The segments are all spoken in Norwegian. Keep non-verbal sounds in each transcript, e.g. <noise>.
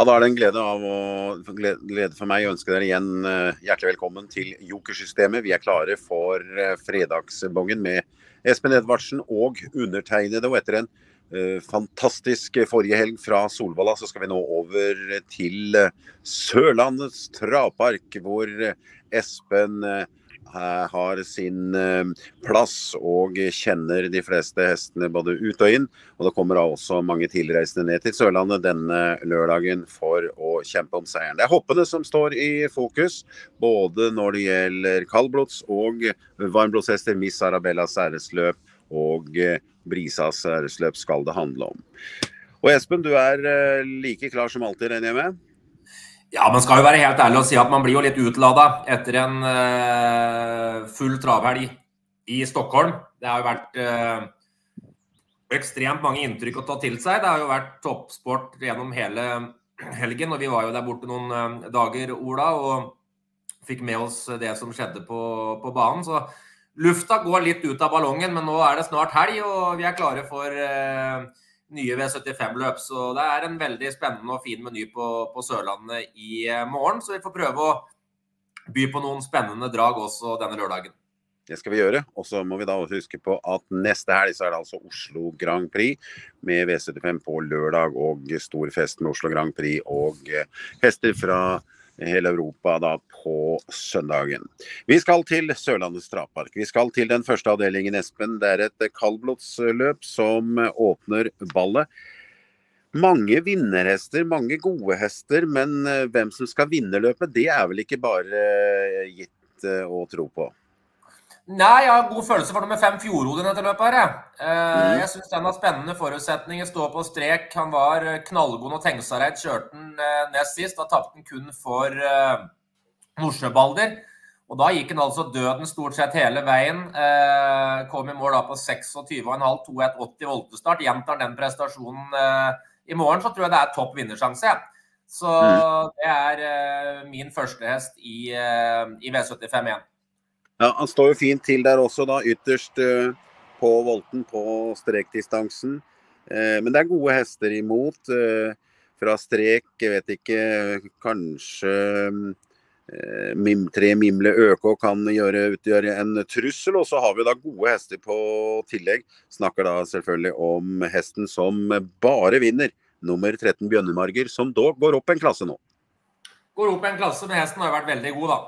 Ja, da er det en glede, å, glede for meg å ønske dere igjen eh, hjertelig velkommen til Jokersystemet. Vi er klare for eh, fredagsbongen med Espen Edvardsen og undertegnede. Og etter en uh, fantastisk forrige helg fra Solvalla, så skal vi nå over til Sørlandets travpark, hvor Espen uh, har sin eh, plass og kjenner de fleste hestene både ut og inn. Og det kommer også mange tilreisende ned til Sørlandet denne lørdagen for å kjempe om seieren. Det er hoppene som står i fokus, både når det gjelder kaldblods og varmblodshester. Miss Arabellas æresløp og eh, Brisas æresløp skal det handle om. Og Espen, du er eh, like klar som alltid, regner jeg med? Ja, man skal jo være helt ærlig og si at man blir jo litt utlada etter en uh, full travhelg i Stockholm. Det har jo vært uh, ekstremt mange inntrykk å ta til seg. Det har jo vært toppsport gjennom hele helgen. og Vi var jo der borte noen uh, dager, Ola, og fikk med oss det som skjedde på, på, banen. Så lufta går litt ut av ballongen, men nå er det snart helg, og vi er klare for nye V75-løp. Så det er en veldig spennende og fin meny på, på, Sørlandet i eh, morgen. Så vi får prøve å by på noen spennende drag også denne lørdagen. Det skal vi gjøre. Og så må vi da huske på at neste helg så er det altså Oslo Grand Prix med V75 på lørdag og stor fest med Oslo Grand Prix og eh, hester fra hele Europa da på søndagen. Vi skal til Sørlandets travpark. Vi skal til den første avdelingen, Espen. Det er et kaldblodsløp som åpner ballet. Mange vinnerhester, mange gode hester, men eh, hvem som skal vinne løpet, det er vel ikke bare eh, gitt eh, å tro på? Nei, jeg har god følelse for nummer fem Fjordhode i dette løpet. her. Jeg, mm. jeg syns den har spennende forutsetninger. Stå på strek. Han var eh, knallgod når Tengsareid kjørte den eh, nest sist. Da tapte han kun for uh, Nordsjøbalder. Og da gikk han altså døden stort sett hele veien. Uh, kom i mål da på 26,5, 2,180 voltestart. Gjentar den prestasjonen uh, i morgen, så tror jeg det er topp vinnersjanse. Så mm. det er uh, min førstehest i, i V75-1. Ja, Han står jo fint til der også, da, ytterst uh, på volten på strekdistansen. Uh, men det er gode hester imot. Uh, fra strek, jeg vet ikke, kanskje Mim, tre Mimle ØK kan gjøre, utgjøre en trussel. Og så har vi da gode hester på tillegg. Snakker da selvfølgelig om hesten som bare vinner. Nummer 13 Bjønnemarger, som dog går opp en klasse nå. Går opp en klasse, men hesten har jo vært veldig god, da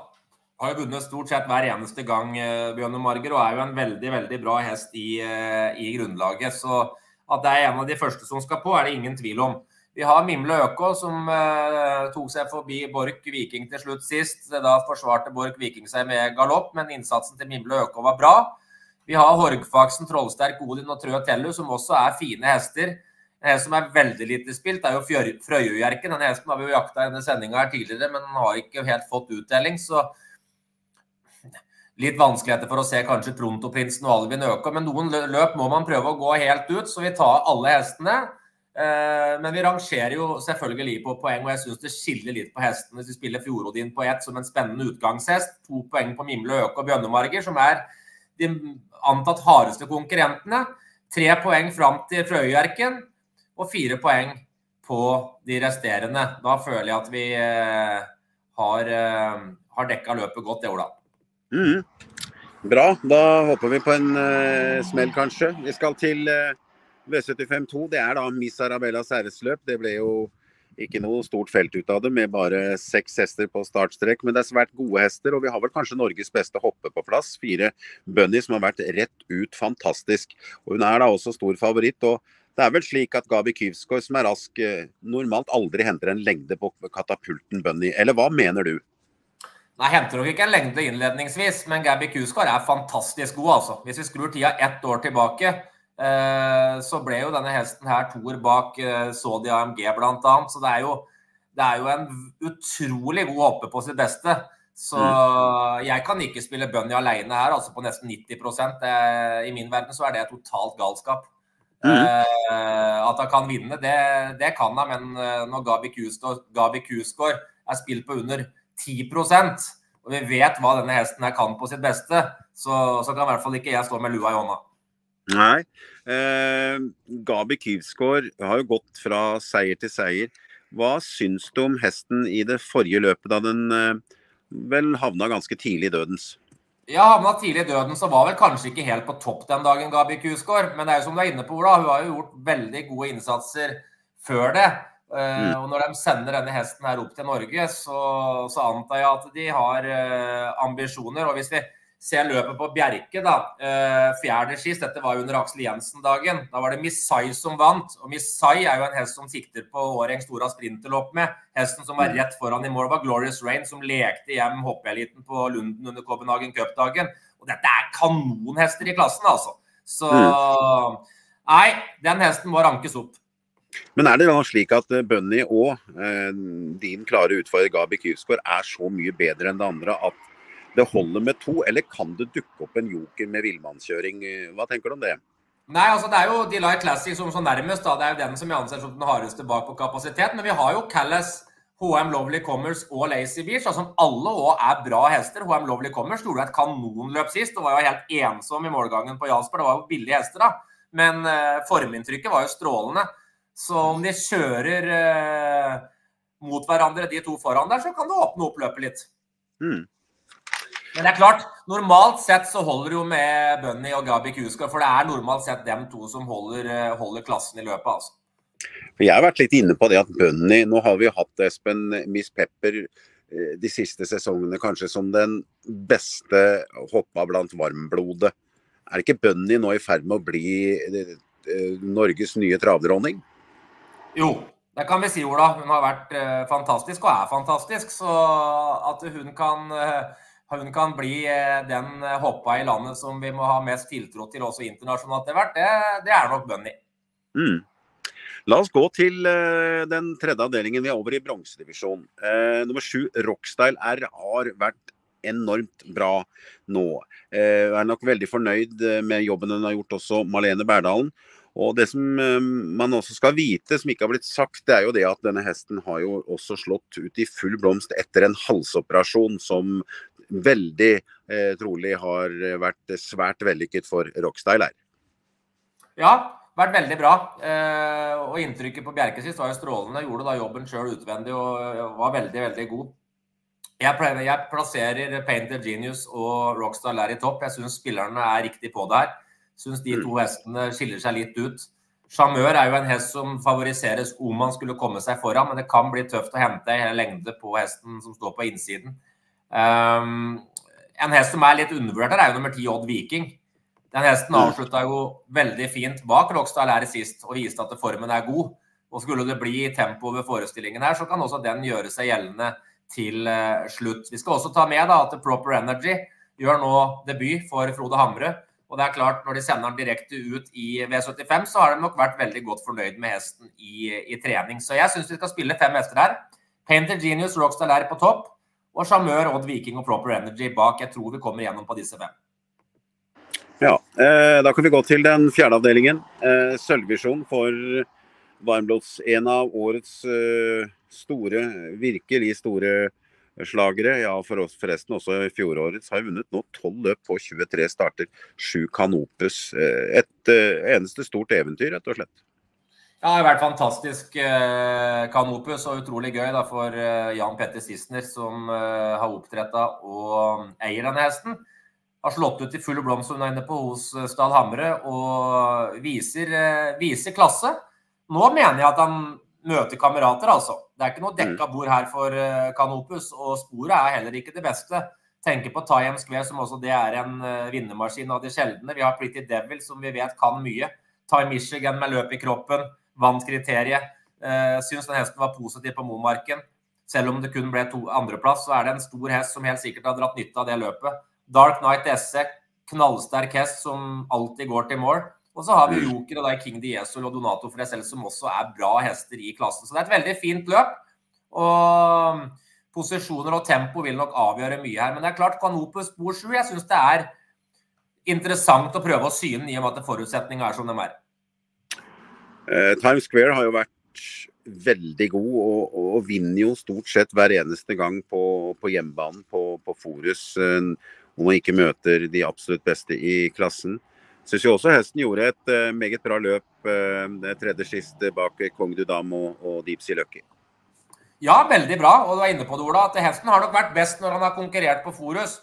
har jo vunnet stort sett hver eneste gang, eh, Bjørn Marger, og er jo en veldig veldig bra hest i, eh, i, grunnlaget. Så at det er en av de første som skal på, er det ingen tvil om. Vi har Mimle Økå, som eh, tok seg forbi Borch Viking til slutt sist. Da forsvarte Borch Viking seg med galopp, men innsatsen til Mimle Økå var bra. Vi har Horgfaksen, Trollsterk, Odin og Trø Tellu, som også er fine hester. En hest som er veldig lite spilt, er jo Frøyujerken. Denne hesten har vi jo jakta i denne sendinga tidligere, men den har ikke helt fått uttelling. så litt vanskeligheter for å se kanskje Prontoprinsen og Alvin øke. Men noen løp må man prøve å gå helt ut, så vi tar alle hestene. Eh, men vi rangerer jo selvfølgelig på poeng, og jeg syns det skiller litt på hestene hvis vi spiller Fjordodin på ett som en spennende utgangshest. To poeng på Mimle Øke og Bjønnemarger, som er de antatt hardeste konkurrentene. Tre poeng fram til Frøyerken, og fire poeng på de resterende. Da føler jeg at vi eh, har, eh, har dekka løpet godt, det, Ola. Mm. Bra. Da håper vi på en uh, smell, kanskje. Vi skal til uh, V75-2. Det er da Miss Arabellas æresløp. Det ble jo ikke noe stort felt ut av det, med bare seks hester på startstrek. Men det er svært gode hester, og vi har vel kanskje Norges beste hoppe på plass. Fire Bunny som har vært rett ut fantastisk. Og Hun er da også stor favoritt. og det er vel slik at Gabi Kyvskoj, som er rask, eh, normalt aldri henter en lengde på katapulten Bunny. Eller hva mener du? Nei, henter nok ikke en lengde innledningsvis, men Gabby Kuskar er fantastisk god, altså. Hvis vi skrur tida ett år tilbake, eh, så ble jo denne hesten her toer bak eh, Sodi AMG bl.a. Så det er, jo, det er, jo, en utrolig god hoppe på sitt beste. Så mm. jeg kan ikke spille Bunny alene her, altså på nesten 90 det, I min verden så er det totalt galskap. Mm. Eh, at han kan vinne, det, det kan han, men når Gabi Kuskår er spilt på under 10% og vi vet hva denne hesten her kan på sitt beste, så, så kan i hvert fall ikke jeg stå med lua i hånda. Nei. Eh, Gabi Kivsgaard har jo gått fra seier til seier. Hva syns du om hesten i det forrige løpet, da den vel havna ganske tidlig i dødens? Ja, havna tidlig i døden, så var vel kanskje ikke helt på topp den dagen, Gabi Kivsgaard, Men det er jo som du er inne på, Ola, hun har jo gjort veldig gode innsatser før det. Mm. Og når de sender denne hesten her opp til Norge, så, så antar jeg at de har ambisjoner. Og hvis vi ser løpet på Bjerke, da. Eh, fjerde sist, dette var under Aksel Jensen-dagen. Da var det Missai som vant. Og Missai er jo en hest som sikter på Åreng Stora sprinterlopp med. Hesten som var mm. rett foran i mål, var Glorious Rain, som lekte hjem hoppeeliten på Lunden under Copenhagen Cup-dagen. Og dette er kanonhester i klassen, altså. Så mm. Nei, den hesten må rankes opp. Men er det da slik at eh, Bunny og eh, din klare utfordrer Gabi Kyvsgaard er så mye bedre enn det andre at det holder med to, eller kan det dukke opp en joker med villmannskjøring? Hva tenker du om det? Nei, altså Det er jo Delight Classic som så nærmest. da, Det er jo den som jeg anser som den hardeste bak på kapasitet. Men vi har jo Callas, HM Lovely Commerce og Lazy Beach, som alle òg er bra hester. HM Lovely Commerce gjorde et kanonløp sist og var jo helt ensom i målgangen på Jasper. Det var jo billige hester, da. Men eh, forminntrykket var jo strålende. Så om de kjører eh, mot hverandre, de to foran der, så kan det åpne opp løpet litt. Mm. Men det er klart, normalt sett så holder det jo med Bunny og Gabi Kuska, for det er normalt sett dem to som holder, eh, holder klassen i løpet. altså. For Jeg har vært litt inne på det at Bunny Nå har vi hatt Espen Miss Pepper eh, de siste sesongene kanskje som den beste hoppa blant varmblodet. Er ikke Bunny nå i ferd med å bli eh, Norges nye travdronning? Jo, det kan vi si, Ola. Hun har vært fantastisk og er fantastisk. Så at hun kan hun kan bli eh, den eh, hoppa i landet som vi må ha mest tiltro til også internasjonalt etter hvert, det, det, er nok Bunny. Mm. La oss gå til uh, den tredje avdelingen. Vi er over i bronsedivisjon. Uh, nummer sju, Rockstyle R, har vært enormt bra nå. Uh, er nok veldig fornøyd med jobben hun har gjort også, Malene Berdalen. Og Det som man også skal vite, som ikke har blitt sagt, det er jo det at denne hesten har jo også slått ut i full blomst etter en halsoperasjon som veldig eh, trolig har vært svært vellykket for Rockstyle her. Ja, vært veldig bra. Eh, og inntrykket på Bjerke sist var jo strålende. Gjorde da jobben sjøl utvendig og var veldig, veldig god. Jeg, pleier, jeg plasserer Painter Genius og Rockstyle her i topp. Jeg syns spillerne er riktig på det her. Syns de to mm. hestene skiller seg litt ut. Sjarmør er jo en hest som favoriseres om man skulle komme seg foran, men det kan bli tøft å hente en lengde på hesten som står på innsiden. Um, en hest som er litt undervurdert her, er jo nummer ti Odd Viking. Den hesten mm. avslutta jo veldig fint bak Rokstad her sist og viste at formen er god. Og skulle det bli tempo ved forestillingen her, så kan også den gjøre seg gjeldende til uh, slutt. Vi skal også ta med da, at Proper Energy gjør nå debut for Frode Hamre. Og det er klart, Når de sender den direkte ut i V75, så har de nok vært veldig godt fornøyd med hesten i, i trening. Så jeg syns vi skal spille fem hester her. Painter Genius Rockstar er på topp. Og Sjarmør, Odd Viking og Proper Energy bak. Jeg tror vi kommer gjennom på disse fem. Ja, eh, Da kan vi gå til den fjerde avdelingen. Eh, Sølvvisjon for varmblods. En av årets eh, store, virkelig store slagere. Ja, for oss forresten også i fjorårets har vunnet nå tolv løp på 23 starter. Sju Kanopus. Eh, et eh, eneste stort eventyr, rett og slett. Ja, det har vært fantastisk eh, kanopus og utrolig gøy da, for eh, Jan Petter Sissener, som eh, har oppdretta og eier denne hesten. Har slått ut i full blomst som hun er inne på hos Stahl Hamre og viser, eh, viser, klasse. Nå mener jeg at han møter kamerater, altså. Det er ikke noe dekka mm. bord her for Canopus, Kanopus, og sporet er heller ikke det beste. Tenker på Tayem Square, som også det er en vinnermaskin av de sjeldne. Vi har Pretty Devil, som vi vet kan mye. Time Michigan med løp i kroppen vant kriteriet. Uh, syns den hesten var positiv på Momarken. Selv om det kun ble to andreplass, så er det en stor hest som helt sikkert har dratt nytte av det løpet. Dark Night SE, knallsterk hest som alltid går til mål. Og så har vi Joker og King Diesel og Donato for det selv, som også er bra hester i klassen. Så det er et veldig fint løp. Og posisjoner og tempo vil nok avgjøre mye her. Men det er klart, Kanopus spor 7, jeg syns det er interessant å prøve å syne i og med at forutsetninga er som de er. Eh, Times Square har jo vært veldig god og, og, vinner jo stort sett hver eneste gang på, på hjemmebanen på, på Forus. Eh, hvor man ikke møter de absolutt beste i klassen. Syns jo også hesten gjorde et uh, meget bra løp uh, tredje sist bak Kong Dudam og, og Deep Sea Lucky. Ja, veldig bra. Og du er inne på det, Ola, at hesten har nok vært best når han har konkurrert på Forus.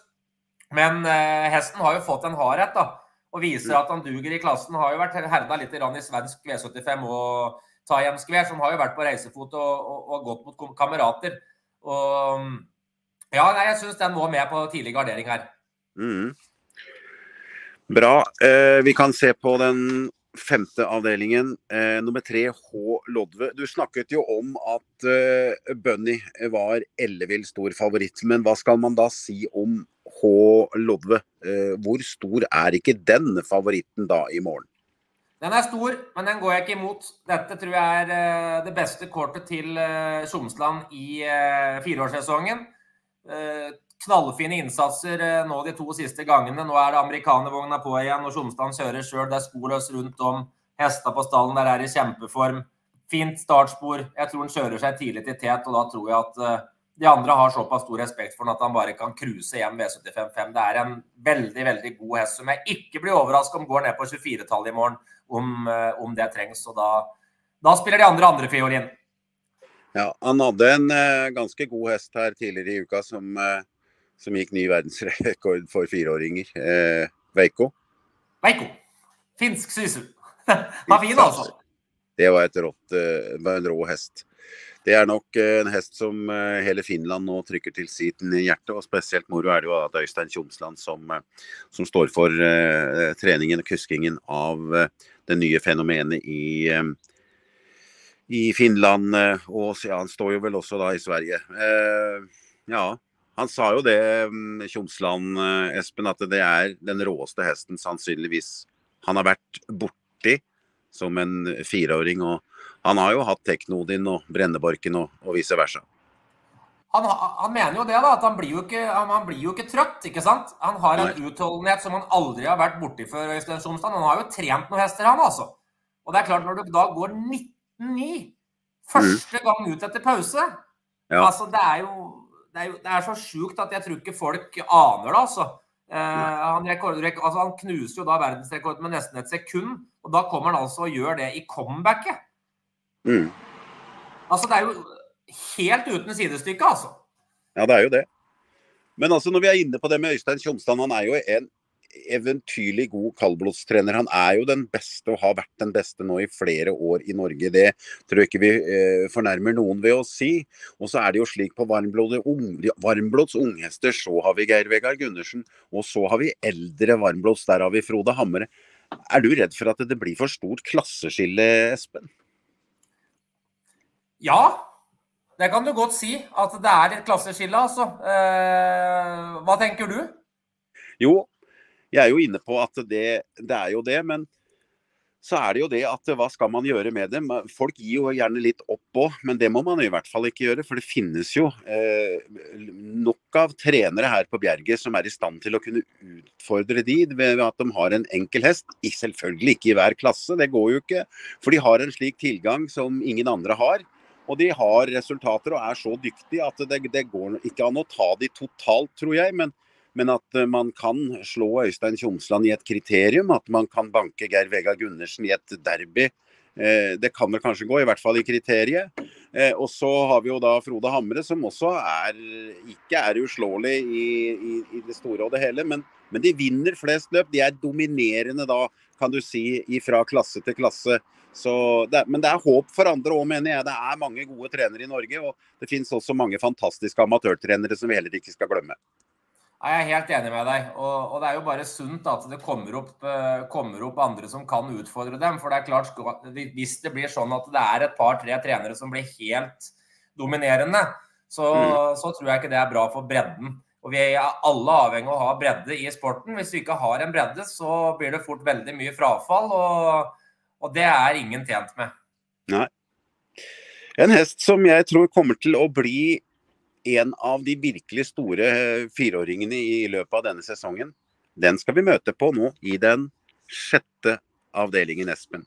Men uh, hesten har jo fått en hardhet, da. Og viser at han duger i klassen. Har jo vært herda litt i svensk V75 og Tayemskver, som har jo vært på reisefot og, og, og gått mot kamerater. Og ja, nei, jeg syns den må med på tidlig gardering her. Mm. Bra. Eh, vi kan se på den femte avdelingen. Eh, nummer tre, H. Lodve. Du snakket jo om at eh, Bunny var ellevill stor favoritt. Men hva skal man da si om H. Lodve? Eh, hvor stor er ikke den favoritten da i morgen? Den er stor, men den går jeg ikke imot. Dette tror jeg er eh, det beste kortet til eh, Tjomsland i eh, fireårssesongen. Knallfine innsatser nå de to siste gangene. Nå er det amerikanervogna på igjen, og Tjomsland kjører sjøl. Det er skoløs rundt om. Hesta på stallen der er i kjempeform. Fint startspor. Jeg tror han kjører seg tidlig til tet, og da tror jeg at de andre har såpass stor respekt for den at han bare kan cruise hjem V75-5. Det er en veldig veldig god hest som jeg ikke blir overraska om går ned på 24-tallet i morgen, om, om, det trengs. Og da, da spiller de andre andre fiolin. Ja, han hadde en uh, ganske god hest her tidligere i uka som, uh, som gikk ny verdensrekord for fireåringer. Eh, Veiko. Veiko. Finsk sysu. <laughs> var fin, altså. Det var, et rått, var en rå hest. Det er nok en hest som hele Finland nå trykker til sitt hjerte. Og spesielt moro er det jo at Øystein Tjomsland som, som står for treningen og kuskingen av det nye fenomenet i, i Finland, eh, og ja, han står jo vel også da i Sverige. Eh, ja, han sa jo det, mm, Tjomsland, eh, Espen, at det er den råeste hesten sannsynligvis han har vært borti som en fireåring. Og han har jo hatt Teknodin og Brenneborken og, og vice versa. Han, han, mener jo det, da, at han blir jo, ikke, han blir jo ikke trøtt. ikke sant? Han har en Nei. utholdenhet som han aldri har vært borti før. Øystein Tjomsland. Han har jo trent noen hester, han altså. Og det er klart, når du da går 19-9, Første mm. gang ut etter pause. Ja. Altså, det er jo det er, jo, det er så sjukt at jeg tror ikke folk aner det, altså. Eh, han, rekord, altså. han, knuser jo da verdensrekorden med nesten et sekund, og da kommer han altså og gjør det i comebacket. Mm. Altså, det er jo helt uten sidestykke, altså. Ja, det er jo det. Men altså, når vi er inne på det med Øystein Tjomsland, han er jo en eventyrlig god kaldblodstrener. Han er jo den beste og har vært den beste nå i flere år i Norge. Det tror jeg ikke vi eh, fornærmer noen ved å si. Og så er det jo slik på varmblods unghester, så har vi Geir Vegard Gundersen. Og så har vi eldre varmblods, der har vi Frode Hamre. Er du redd for at det blir for stort klasseskille, Espen? Ja, det kan du godt si. At det er et klasseskille, altså. Eh, hva tenker du? Jo, jeg er jo inne på at det, det er jo det, men så er det jo det at hva skal man gjøre med det? Folk gir jo gjerne litt opp òg, men det må man i hvert fall ikke gjøre. For det finnes jo eh, nok av trenere her på Bjerget som er i stand til å kunne utfordre de ved at de har en enkel hest. Selvfølgelig ikke i hver klasse, det går jo ikke. For de har en slik tilgang som ingen andre har. Og de har resultater og er så dyktige at det, det går ikke an å ta de totalt, tror jeg. men men at eh, man kan slå Øystein Tjomsland i et kriterium, at man kan banke Geir Vegard Gundersen i et derby. Eh, det kan vel kanskje gå, i hvert fall i kriteriet. Eh, og så har vi jo da Frode Hamre, som også er, ikke er uslåelig i, i, i, det store og det hele. Men, men, de vinner flest løp. De er dominerende da, kan du si, fra klasse til klasse. Det, men det er håp for andre òg, mener jeg. Det er mange gode trenere i Norge. Og det finnes også mange fantastiske amatørtrenere som vi heller ikke skal glemme. Jeg er helt enig med deg. Og, og det er jo bare sunt at det kommer opp, uh, kommer opp, andre som kan utfordre dem. For det er klart, hvis det blir sånn at det er et par-tre trenere som blir helt dominerende, så, mm. så, tror jeg ikke det er bra for bredden. Og vi er alle avhengig av å ha bredde i sporten. Hvis vi ikke har en bredde, så blir det fort veldig mye frafall. Og, og det er ingen tjent med. Nei. En hest som jeg tror kommer til å bli en av de virkelig store eh, fireåringene i løpet av denne sesongen. Den skal vi møte på nå i den sjette avdelingen, Espen.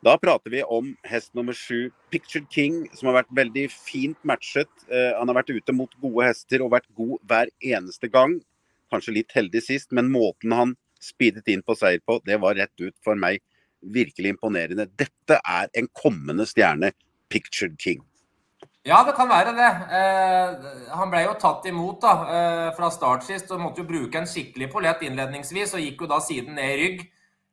Da prater vi om hest nummer sju, Pictured King, som har vært veldig fint matchet. Eh, han har vært ute mot gode hester og vært god hver eneste gang. Kanskje litt heldig sist, men måten han speedet inn på seier på, det var rett ut for meg virkelig imponerende. Dette er en kommende stjerne, Pictured King. Ja, det kan være det. Eh, han ble jo tatt imot da, eh, fra start sist og måtte jo bruke en skikkelig pollett innledningsvis, og gikk jo da siden ned i rygg.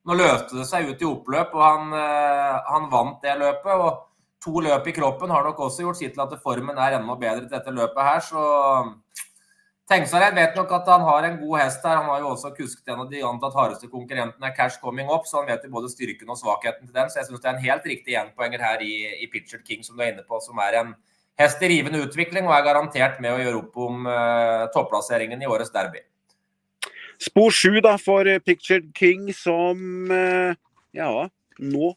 Nå løste det seg ut i oppløp, og han, eh, han vant det løpet. og To løp i kroppen har nok også gjort sitt til at formen er enda bedre til dette løpet her. så Tengsareid vet nok at han har en god hest her. Han har jo også kusket en av de antatt hardeste konkurrentene, Cash Coming Up, så han vet jo både styrken og svakheten til den. Så jeg syns det er en helt riktig enpoenger her i, i Pitcher King, som du er inne på, som er en hest i rivende utvikling og er garantert med å gjøre opp om uh, topplasseringen i årets derby. Spor sju for Pictured King, som uh, ja, nå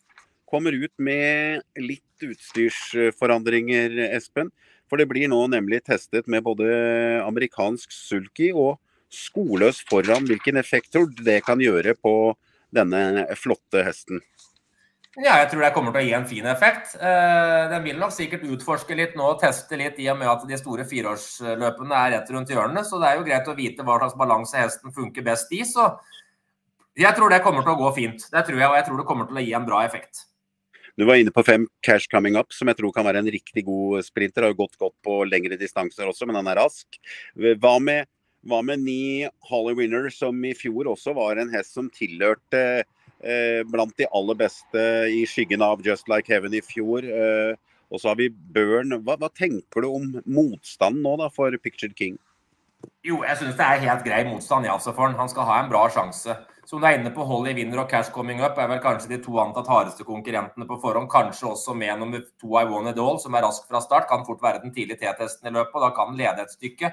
kommer ut med litt utstyrsforandringer, Espen. For det blir nå nemlig testet med både amerikansk sulky og skoløs foran. Hvilken effekt tror du det kan gjøre på denne flotte hesten? Ja, jeg tror det kommer til å gi en fin effekt. Eh, den vil nok sikkert utforske litt nå og teste litt i og med at de store fireårsløpene er rett rundt hjørnet. Så det er jo greit å vite hva slags balanse hesten funker best i. Så jeg tror det kommer til å gå fint. Det tror jeg, og jeg tror det kommer til å gi en bra effekt. Du var inne på fem Cash Coming Up, som jeg tror kan være en riktig god sprinter. Har jo gått godt på lengre distanser også, men han er rask. Hva med, hva med ni Holly Winner, som i fjor også var en hest som tilhørte Eh, blant de aller beste i skyggen av Just Like Heaven i fjor. Eh, og så har vi Burn. Hva, hva, tenker du om motstanden nå da for Pictured King? Jo, jeg syns det er helt grei motstand ja, for han. Han skal ha en bra sjanse. Som du er inne på, Holly Winner og Cash Coming Up er vel kanskje de to antatt hardeste konkurrentene på forhånd. Kanskje også med nummer to I Want It All, som er rask fra start. Kan fort være den tidlige T-testen i løpet, og da kan han lede et stykke.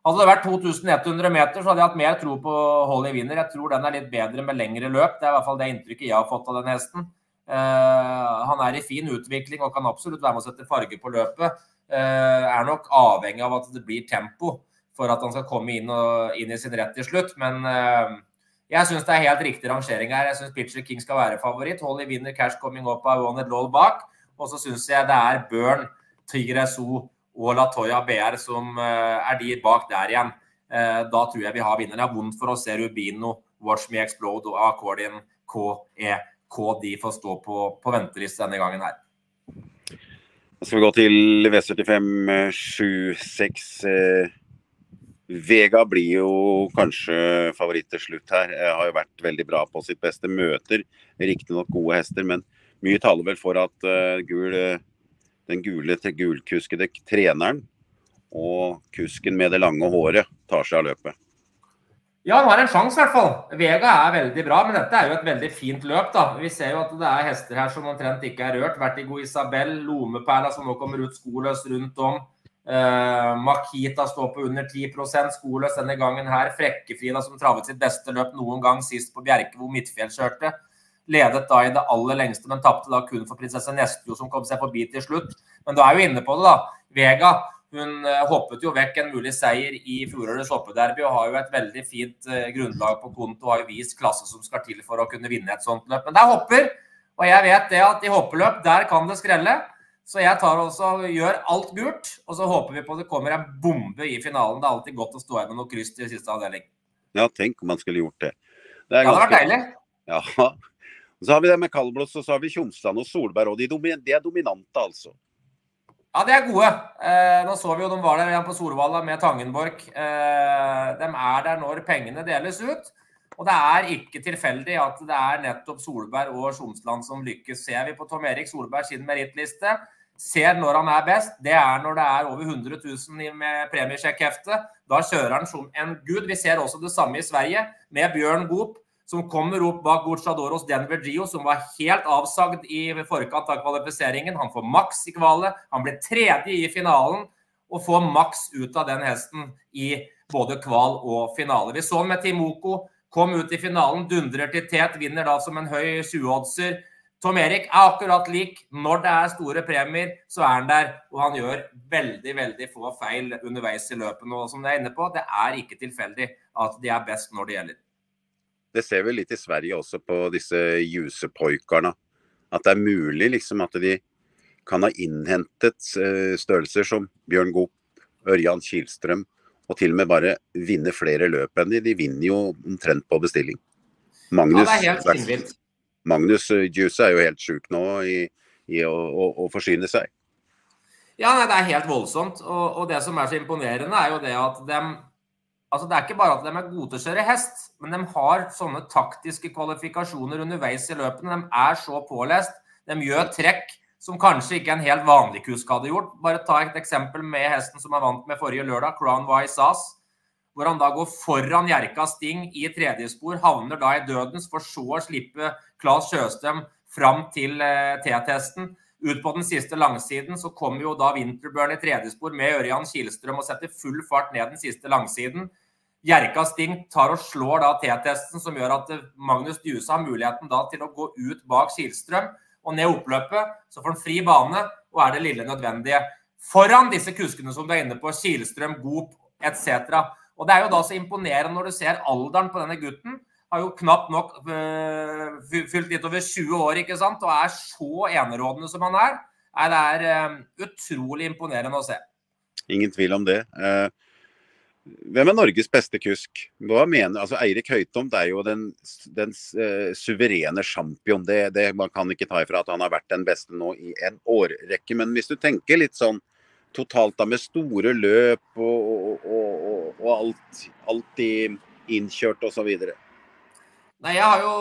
Hadde det vært 2100 meter, så hadde jeg hatt mer tro på Holly Winner. Jeg tror den er litt bedre med lengre løp. Det er i hvert fall det inntrykket jeg har fått av den hesten. Uh, han er i fin utvikling og kan absolutt være med å sette farge på løpet. Uh, er nok avhengig av at det blir tempo for at han skal komme inn, og, inn i sin rett til slutt. Men uh, jeg syns det er helt riktig rangering her. Jeg syns Pitcher King skal være favoritt. Holly Winner, Cash Coming Up av Wanted Law bak. Og så syns jeg det er Burn, Tigreso og Latoya BR som eh, er de bak der igjen. Eh, da tror jeg vi har vinneren. Jeg har vondt for å se Rubino, Watch Me Explode og Accordion KEK. De får stå på, på venteliste denne gangen her. Da skal vi gå til V75 7-6. Eh, Vega blir jo kanskje favoritt til slutt her. Har jo vært veldig bra på sitt beste. Møter riktignok gode hester, men mye taler vel for at gul den gule til gulkuskede treneren og kusken med det lange håret tar seg av løpet. Ja, han har en sjanse i hvert fall. Vega er veldig bra, men dette er jo et veldig fint løp. da. Vi ser jo at det er hester her som omtrent ikke er rørt. Vertigo Isabel, Lomeperla som nå kommer ut skoløs rundt om. Uh, Makita står på under 10% skoløs denne gangen her. Frekkefrida som travet sitt beste løp noen gang sist på Bjerkevo midtfjellskjørte. Ledet da i det aller lengste, men tapte da kun for prinsesse Nestjo, som kom seg forbi til slutt. Men du er jo inne på det, da. Vega hun eh, hoppet jo vekk en mulig seier i fjorårets hoppederby og har jo et veldig fint uh, grunnlag på konto og har jo vist klasse som skal til for å kunne vinne et sånt løp. Men det er hopper, og jeg vet det at i hoppeløp der kan det skrelle. Så jeg tar også gjør alt gult, og så håper vi på at det kommer en bombe i finalen. Det er alltid godt å stå igjen med noe kryss til siste avdeling. Ja, tenk om man skulle gjort det. Det, ja, det hadde vært deilig. Ja, så har vi det med kaldblås, og så har vi Tjomsland og Solberg. og de, de, er dominante, altså. Ja, de er gode. Eh, nå så vi jo de var der igjen på Solvalla med Tangenborg. Eh, de er der når pengene deles ut. Og det er ikke tilfeldig at det er nettopp Solberg og Tjomsland som lykkes. Ser vi på Tom Erik Solberg sin merittliste, ser når han er best, det er når det er over 100 000 med premiesjekkhefte. Da kjører han som en gud. Vi ser også det samme i Sverige, med Bjørn Goop som kommer opp bak Gucciadoros Denver Gio, som var helt avsagd i forkant av kvalifiseringen. Han får maks i kvalet. Han blir tredje i finalen og får maks ut av den hesten i både kval og finale. Vi så han med Timoko. Kom ut i finalen, dundrer til tet, vinner da som en høy 20-oddser. Tom Erik er akkurat lik. Når det er store premier, så er han der. Og han gjør veldig veldig få feil underveis i løpet. Og som du er inne på, det er ikke tilfeldig at de er best når det gjelder. Det ser vi litt i Sverige også på disse jusepoikerne. At det er mulig liksom at de kan ha innhentet eh, størrelser som Bjørn Goop, Ørjan Kilstrøm, og til og med bare vinne flere løp enn de. De vinner jo omtrent på bestilling. Magnus, ja, det er helt Magnus Djuse eh, er jo helt sjuk nå i, i å, å, å, forsyne seg. Ja, nei, det er helt voldsomt. Og, og, det som er så imponerende, er jo det at de Altså, det er ikke bare at de er gode til å kjøre hest, men de har sånne taktiske kvalifikasjoner underveis i løpene. De er så pålest. De gjør trekk som kanskje ikke en helt vanlig kusk hadde gjort. Bare ta et eksempel med hesten som er vant med forrige lørdag, Crown Wise hvor han da går foran Jerka Sting i tredje spor, havner da i dødens, for så å slippe Claes Sjøstem fram til eh, T-testen. Ut på den siste langsiden så kommer jo da Winterburn i tredje spor med Ørjan Kilstrøm og setter full fart ned den siste langsiden. Jerka Sting tar og slår da T-testen, som gjør at eh, Magnus Djuse har muligheten da til å gå ut bak Kilstrøm og ned oppløpet. Så får han fri bane og er det lille nødvendige. Foran disse kuskene som du er inne på, Kilstrøm, Goop etc. Og Det er jo da så imponerende når du ser alderen på denne gutten. Har jo knapt nok uh, fylt litt over 20 år ikke sant? og er så enerådende som han er. Det er uh, utrolig imponerende å se. Ingen tvil om det. Uh, hvem er Norges beste kusk? Hva mener, altså Eirik Høytomt er jo den, den suverene champion. Det, det, man kan ikke ta ifra at han har vært den beste nå i en årrekke. Men hvis du tenker litt sånn totalt da med store løp og, og, og, og alt, alt innkjørt osv.? Nei, Jeg har jo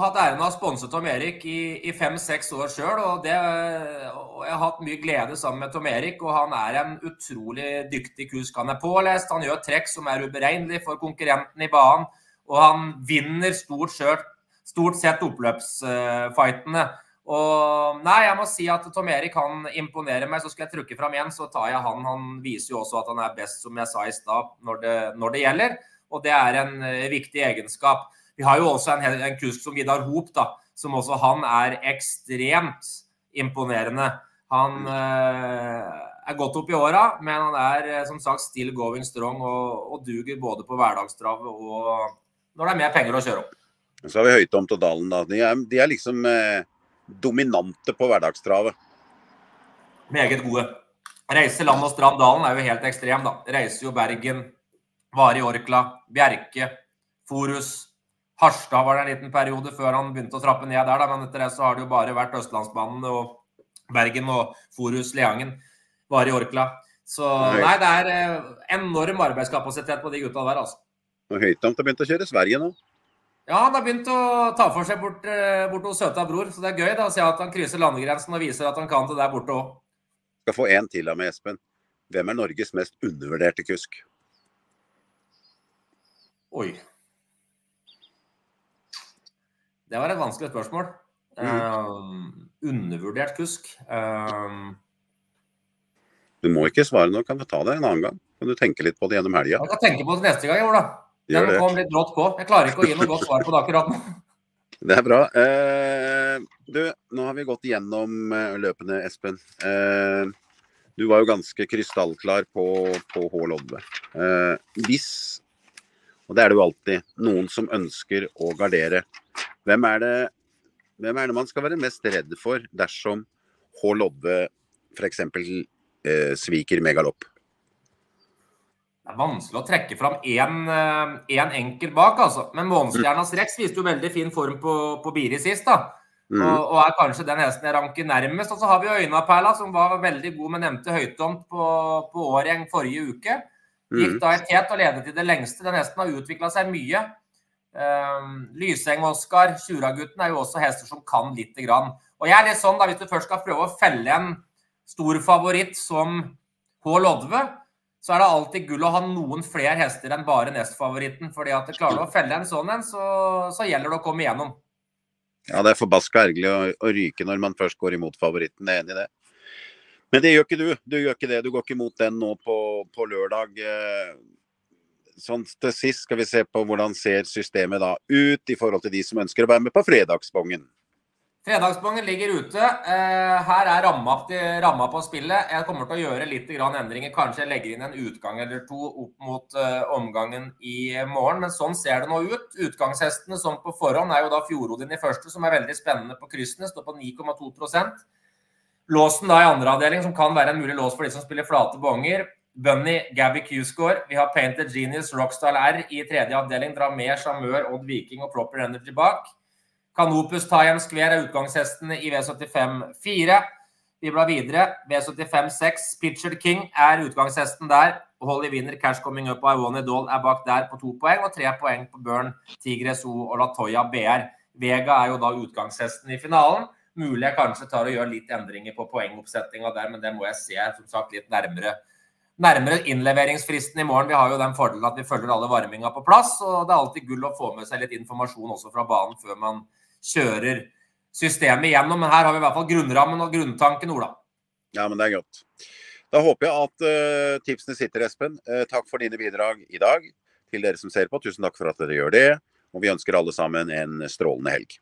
hatt æren av å sponse Tom Erik i fem-seks år sjøl. Og, og, jeg har hatt mye glede sammen med Tom Erik. Og han er en utrolig dyktig kusk. Han er pålest, han gjør trekk som er uberegnelig for konkurrenten i banen. Og han vinner stort, sett, stort sett oppløpsfightene. Og nei, jeg må si at Tom Erik han imponerer meg. Så skal jeg trukke fram igjen, så tar jeg han. Han viser jo også at han er best, som jeg sa i stad, når, når, det gjelder. Og det er en uh, viktig egenskap. Vi har jo også en, en kusk som Vidar Hop, da, som også han er ekstremt imponerende. Han eh, er godt opp i åra, men han er uh, som sagt still going strong og, og duger både på hverdagstrav og når det er mer penger å kjøre opp. Så har vi Høytomt og Dalen, da. De er, de er liksom eh dominante på hverdagstravet. Meget gode. Reise land og strand Dalen er jo helt ekstrem, da. Reiser jo Bergen, i Orkla, Bjerke, Forus. Harstad var det en liten periode før han begynte å trappe ned der, da. men etter det så har det jo bare vært Østlandsbanen og Bergen og Forus, Leangen, Vari Orkla. Så nei, det er eh, enorm arbeidskapasitet på de gutta der, altså. Og Høytomt har begynt å kjøre Sverige nå? Ja, han har begynt å ta for seg bort, eh, bort hos søta bror. Så det er gøy da, å se at han krysser landegrensen og viser at han kan det der borte òg. Skal få en til av meg, Espen. Hvem er Norges mest undervurderte kusk? Oi. Det var et vanskelig spørsmål. Mm. Uh, undervurdert kusk Uh, Du må ikke svare nå, kan du ta det en annen gang? Kan du tenke litt på det gjennom helga? Jeg kan tenke på det neste gang, Ola. Den kom litt brått på. Jeg klarer ikke å gi noe godt svar på det akkurat nå. <laughs> Det er bra. Eh, du, nå har vi gått igjennom eh, løpene, Espen. Eh, du var jo ganske krystallklar på, på H. Lodve. Eh, hvis, og det er det jo alltid, noen som ønsker å gardere, hvem er det, hvem er det man skal være mest redd for dersom H. Lodde f.eks. Eh, sviker med galopp? Det er vanskelig å trekke fram én eh, enkel bak, altså. Men Månestjernas Rex viste jo veldig fin form på, på Biri sist, da. Mm. Og, og, er kanskje den hesten jeg ranker nærmest. Og så har vi Øynaperla, som var veldig god med nevnte høytomt på, på Årgjeng forrige uke. Gikk mm. da i tet og ledet i det lengste. Den hesten har utvikla seg mye. Um, Lyseng-Oskar, Tjuragutten, er jo også hester som kan lite grann. Og jeg er litt sånn, da, hvis du først skal prøve å felle en stor favoritt som H. Lodve, så er det alltid gull å ha noen flere hester enn bare nestfavoritten. fordi at klarer du å felle en sånn en, så, så, gjelder det å komme igjennom. Ja, det er forbaska ergerlig å, å, ryke når man først går imot favoritten. Jeg er enig i det. Men det gjør ikke du. Du gjør ikke det. Du går ikke imot den nå på, på lørdag. Eh, sånn til sist skal vi se på hvordan ser systemet da ut i forhold til de som ønsker å være med på fredagsbongen. Fredagsbongen ligger ute. Eh, her er ramma, på spillet. Jeg kommer til å gjøre litt endringer. Kanskje jeg legger inn en utgang eller to opp mot uh, omgangen i morgen. Men sånn ser det nå ut. Utgangshestene som på forhånd er jo da Fjordodin i første, som er veldig spennende på kryssene. Står på 9,2% Låsen da i andre avdeling, som kan være en mulig lås for de som spiller flate bonger. Bunny, Gabby Q-score. Vi har Painted Genius, Rockstyle R i tredje avdeling. Drar med Chamør, Odd Viking og Proper Energy bak. Kanopus Tayem Square er utgangshestene i V75 4. Vi blar videre. V75-6. Pitcher King er utgangshesten der. Holly Winner, Cash Coming Up og Ione Want er bak der på to poeng. Og tre poeng på Burn, Tigres O og Latoya BR. Vega er jo da utgangshesten i finalen. Mulig jeg kanskje tar og gjør litt endringer på poengoppsettinga der, men det må jeg se som sagt litt nærmere. Nærmere innleveringsfristen i morgen. Vi har jo den fordelen at vi følger alle varminga på plass. Og det er alltid gull å få med seg litt informasjon også fra banen før man kjører systemet igjennom. Men her har vi i hvert fall grunnrammen og grunntanken, Ola. Ja, men det er godt. Da håper jeg at uh, tipsene sitter, Espen. Uh, takk for dine bidrag i dag. Til dere som ser på, tusen takk for at dere gjør det. Og vi ønsker alle sammen en strålende helg.